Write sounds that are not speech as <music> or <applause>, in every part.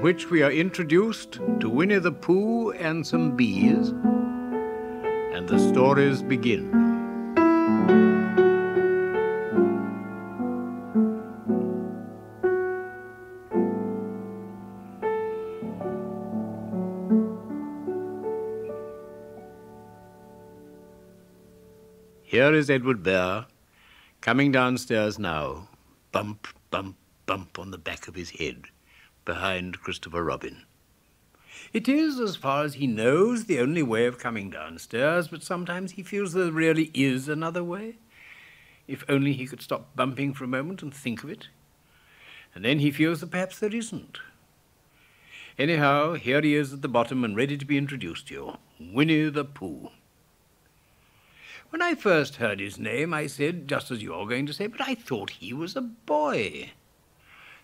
in which we are introduced to Winnie the Pooh and some bees, and the stories begin. Here is Edward Bear coming downstairs now, bump, bump, bump on the back of his head, behind Christopher Robin. It is, as far as he knows, the only way of coming downstairs, but sometimes he feels there really is another way. If only he could stop bumping for a moment and think of it. And then he feels that perhaps there isn't. Anyhow, here he is at the bottom and ready to be introduced to you Winnie the Pooh. When I first heard his name, I said, just as you're going to say, but I thought he was a boy.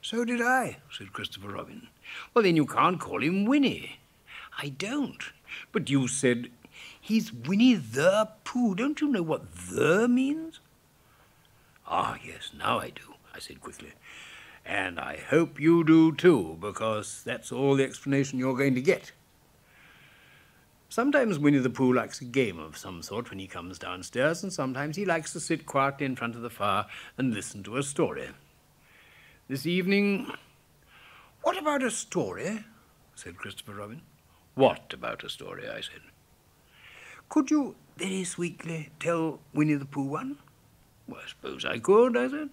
So did I, said Christopher Robin. Well, then you can't call him Winnie. I don't. But you said, he's Winnie the Pooh. Don't you know what the means? Ah, yes, now I do, I said quickly. And I hope you do too, because that's all the explanation you're going to get. Sometimes Winnie the Pooh likes a game of some sort when he comes downstairs, and sometimes he likes to sit quietly in front of the fire and listen to a story. This evening, what about a story? said Christopher Robin. What about a story? I said. Could you very sweetly tell Winnie the Pooh one? Well, I suppose I could, I said.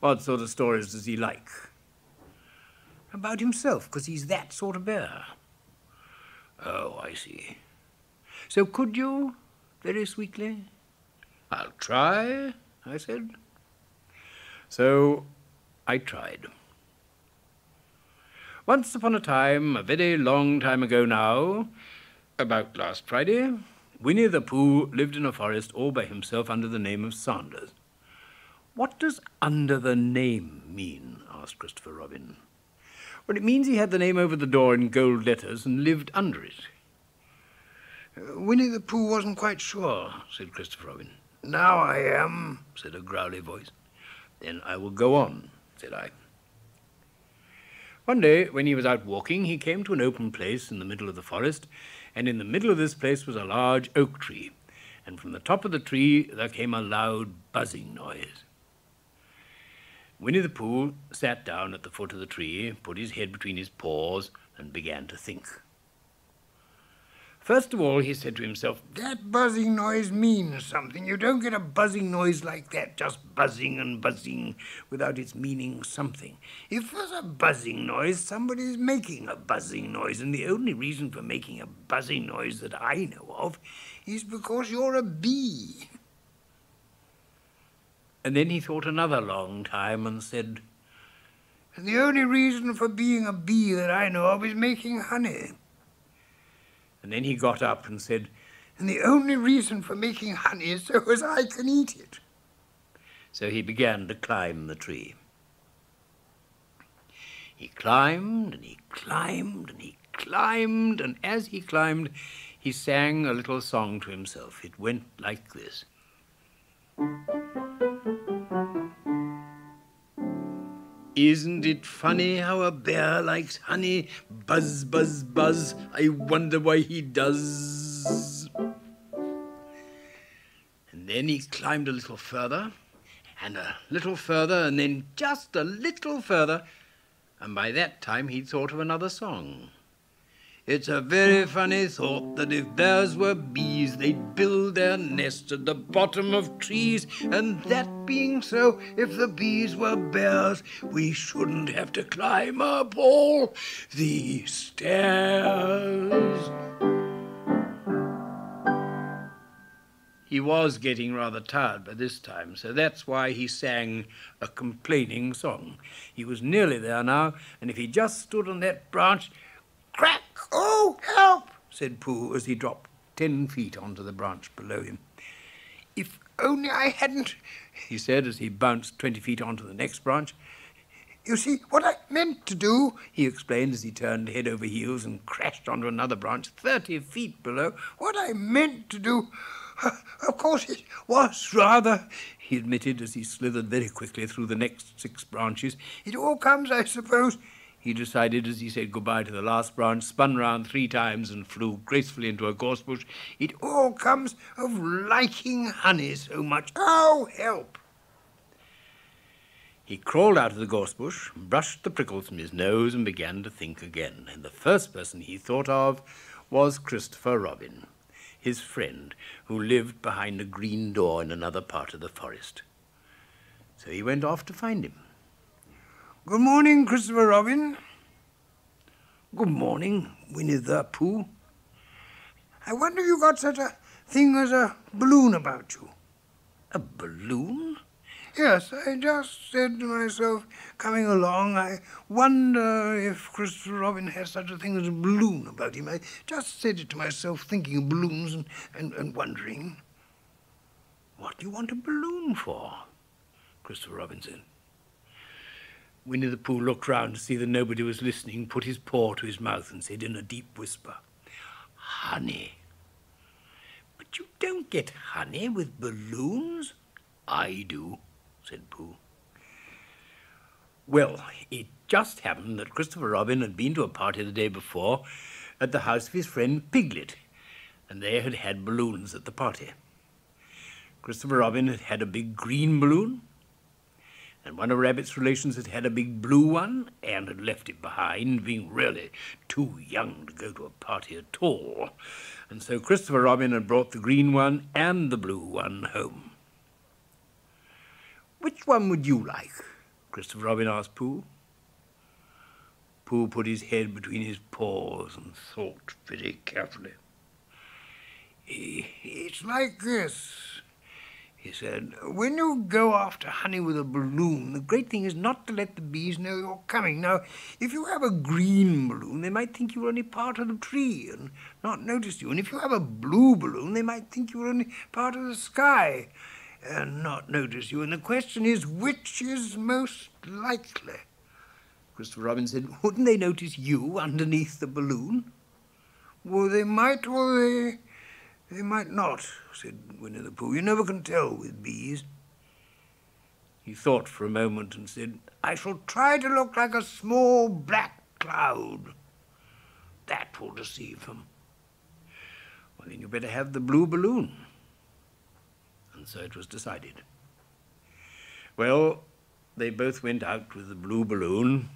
What sort of stories does he like? About himself, because he's that sort of bear. Oh, I see. So could you, very sweetly? I'll try, I said. So I tried. Once upon a time, a very long time ago now, about last Friday, Winnie the Pooh lived in a forest all by himself under the name of Sanders. What does under the name mean? asked Christopher Robin. Well, it means he had the name over the door in gold letters and lived under it. Winnie the Pooh wasn't quite sure, said Christopher Robin. Now I am, said a growly voice. Then I will go on, said I. One day, when he was out walking, he came to an open place in the middle of the forest, and in the middle of this place was a large oak tree, and from the top of the tree there came a loud buzzing noise. Winnie the Pooh sat down at the foot of the tree, put his head between his paws, and began to think. First of all, he said to himself, That buzzing noise means something. You don't get a buzzing noise like that, just buzzing and buzzing, without its meaning something. If there's a buzzing noise, somebody's making a buzzing noise, and the only reason for making a buzzing noise that I know of is because you're a bee. And then he thought another long time and said, And the only reason for being a bee that I know of is making honey. And then he got up and said, And the only reason for making honey is so as I can eat it. So he began to climb the tree. He climbed and he climbed and he climbed, and as he climbed, he sang a little song to himself. It went like this. Isn't it funny how a bear likes honey? Buzz, buzz, buzz. I wonder why he does. And then he climbed a little further, and a little further, and then just a little further, and by that time he'd thought of another song. It's a very funny thought that if bears were bees, they'd build their nests at the bottom of trees. And that being so, if the bees were bears, we shouldn't have to climb up all these stairs. He was getting rather tired by this time, so that's why he sang a complaining song. He was nearly there now, and if he just stood on that branch, Crack! Oh, help! said Pooh as he dropped ten feet onto the branch below him. If only I hadn't, he said as he bounced twenty feet onto the next branch. You see, what I meant to do, he explained as he turned head over heels and crashed onto another branch thirty feet below. What I meant to do, of course it was rather, he admitted as he slithered very quickly through the next six branches. It all comes, I suppose, he decided as he said goodbye to the last branch, spun round three times and flew gracefully into a gorse bush. It all comes of liking honey so much. Oh, help! He crawled out of the gorse bush, brushed the prickles from his nose, and began to think again. And the first person he thought of was Christopher Robin, his friend, who lived behind a green door in another part of the forest. So he went off to find him. Good morning, Christopher Robin. Good morning, Winnie the Pooh. I wonder you got such a thing as a balloon about you. A balloon? Yes, I just said to myself, coming along, I wonder if Christopher Robin has such a thing as a balloon about him. I just said it to myself, thinking of balloons and, and, and wondering. What do you want a balloon for? Christopher Robin said. Winnie the Pooh looked round to see that nobody was listening, put his paw to his mouth and said in a deep whisper, Honey. But you don't get honey with balloons. I do said Pooh. Well, it just happened that Christopher Robin had been to a party the day before at the house of his friend Piglet, and they had had balloons at the party. Christopher Robin had had a big green balloon, and one of Rabbit's relations had had a big blue one and had left it behind, being really too young to go to a party at all. And so Christopher Robin had brought the green one and the blue one home. Which one would you like? Christopher Robin asked Pooh. Pooh put his head between his paws and thought very carefully. It's like this, he said. When you go after honey with a balloon, the great thing is not to let the bees know you're coming. Now, if you have a green balloon, they might think you're only part of the tree and not notice you. And if you have a blue balloon, they might think you're only part of the sky and not notice you. And the question is, which is most likely? Christopher Robin said, wouldn't they notice you underneath the balloon? Well, they might or they, they might not, said Winnie the Pooh. You never can tell with bees. He thought for a moment and said, I shall try to look like a small black cloud. That will deceive them. Well, then you better have the blue balloon and so it was decided. Well, they both went out with the blue balloon,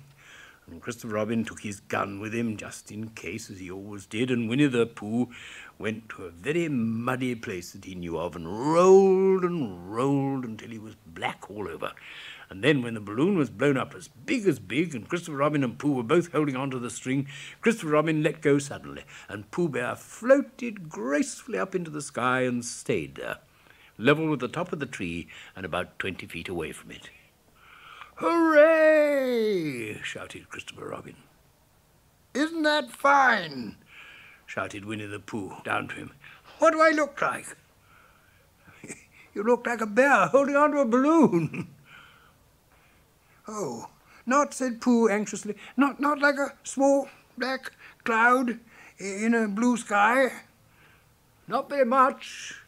and Christopher Robin took his gun with him just in case, as he always did, and Winnie the Pooh went to a very muddy place that he knew of and rolled and rolled until he was black all over. And then when the balloon was blown up as big as big, and Christopher Robin and Pooh were both holding onto the string, Christopher Robin let go suddenly, and Pooh Bear floated gracefully up into the sky and stayed there level with the top of the tree and about twenty feet away from it. Hooray! shouted Christopher Robin. Isn't that fine? shouted Winnie the Pooh down to him. What do I look like? <laughs> you look like a bear holding onto a balloon. <laughs> oh, not, said Pooh anxiously, not, not like a small black cloud in a blue sky. Not very much,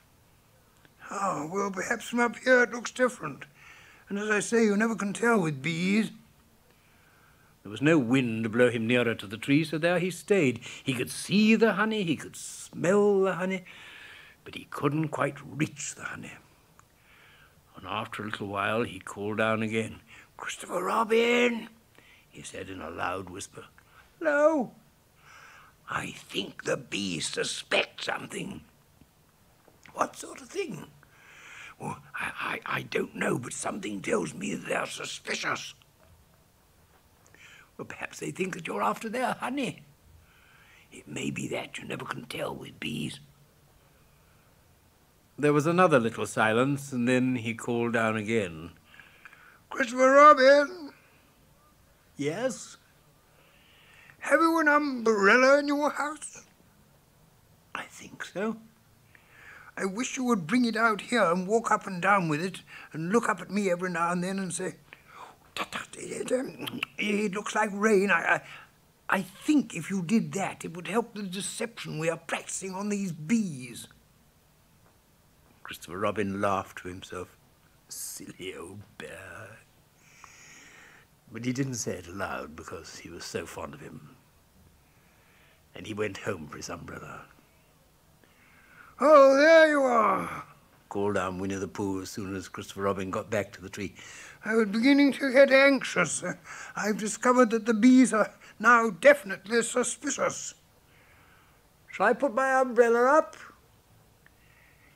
Oh, well, perhaps from up here it looks different. And as I say, you never can tell with bees. There was no wind to blow him nearer to the tree, so there he stayed. He could see the honey, he could smell the honey, but he couldn't quite reach the honey. And after a little while, he called down again. Christopher Robin, he said in a loud whisper. Hello. I think the bees suspect something. What sort of thing? Well, I, I, I don't know, but something tells me they're suspicious. Well, perhaps they think that you're after their honey. It may be that you never can tell with bees. There was another little silence, and then he called down again. Christopher Robin? Yes? Have you an umbrella in your house? I think so. I wish you would bring it out here and walk up and down with it and look up at me every now and then and say, eh, eh, it looks like rain. I, I, I think if you did that, it would help the deception we are practicing on these bees. Christopher Robin laughed to himself. Silly old bear. But he didn't say it aloud because he was so fond of him. And he went home for his umbrella. Oh, there you are, called down Winnie the Pooh as soon as Christopher Robin got back to the tree. I was beginning to get anxious. I've discovered that the bees are now definitely suspicious. Shall I put my umbrella up?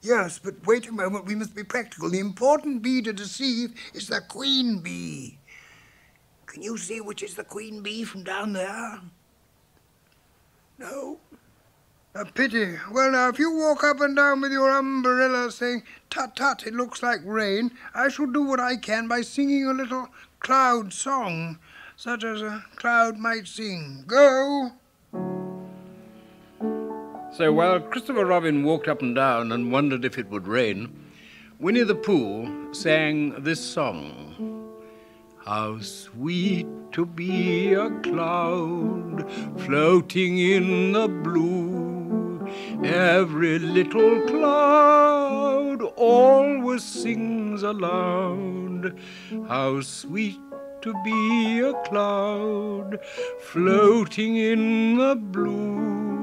Yes, but wait a moment. We must be practical. The important bee to deceive is the queen bee. Can you see which is the queen bee from down there? No? A pity. Well, now, if you walk up and down with your umbrella saying, tut tut, it looks like rain, I shall do what I can by singing a little cloud song, such as a cloud might sing. Go! So while Christopher Robin walked up and down and wondered if it would rain, Winnie the Pooh sang this song. How sweet to be a cloud floating in the blue. Every little cloud always sings aloud. How sweet to be a cloud floating in the blue.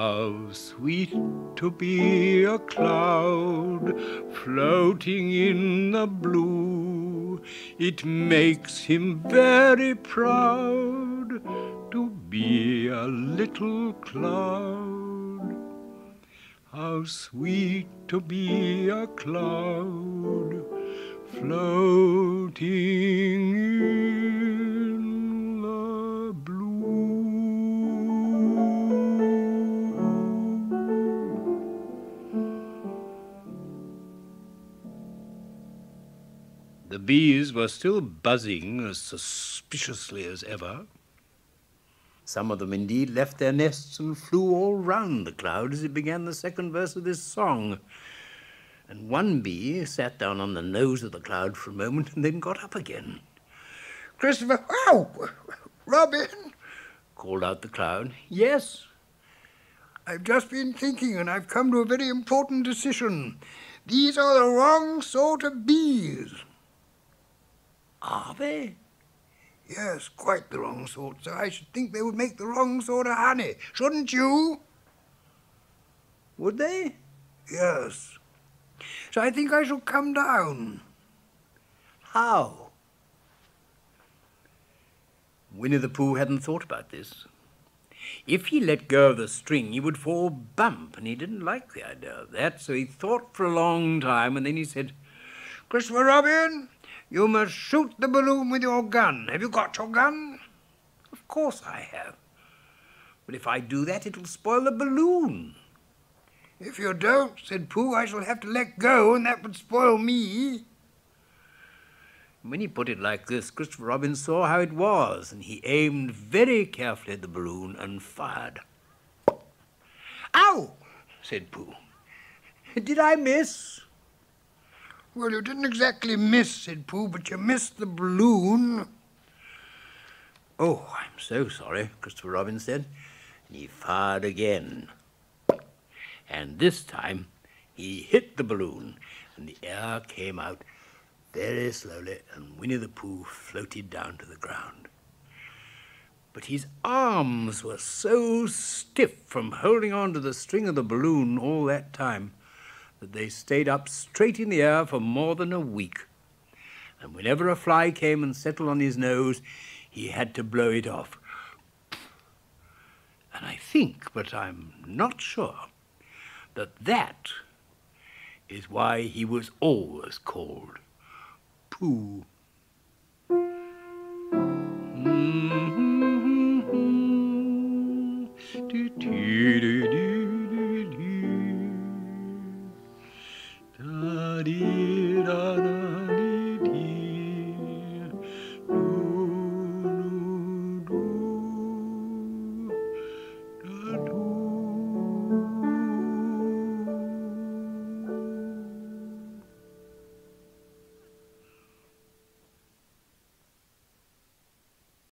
How sweet to be a cloud floating in the blue. It makes him very proud to be a little cloud. How sweet to be a cloud floating in The bees were still buzzing as suspiciously as ever. Some of them indeed left their nests and flew all round the cloud as it began the second verse of this song. And one bee sat down on the nose of the cloud for a moment and then got up again. Christopher, oh, Robin, called out the cloud. Yes? I've just been thinking and I've come to a very important decision. These are the wrong sort of bees. Are they? Yes, quite the wrong sort, So I should think they would make the wrong sort of honey, shouldn't you? Would they? Yes. So I think I shall come down. How? Winnie the Pooh hadn't thought about this. If he let go of the string, he would fall bump, and he didn't like the idea of that, so he thought for a long time, and then he said, Christopher Robin, you must shoot the balloon with your gun. Have you got your gun? Of course I have. But if I do that, it'll spoil the balloon. If you don't, said Pooh, I shall have to let go, and that would spoil me. When he put it like this, Christopher Robin saw how it was, and he aimed very carefully at the balloon and fired. Ow! said Pooh. Did I miss? Well, you didn't exactly miss, said Pooh, but you missed the balloon. Oh, I'm so sorry, Christopher Robin said. And he fired again. And this time he hit the balloon, and the air came out very slowly, and Winnie the Pooh floated down to the ground. But his arms were so stiff from holding on to the string of the balloon all that time that they stayed up straight in the air for more than a week. And whenever a fly came and settled on his nose, he had to blow it off. And I think, but I'm not sure, that that is why he was always called Pooh. Mm-hmm.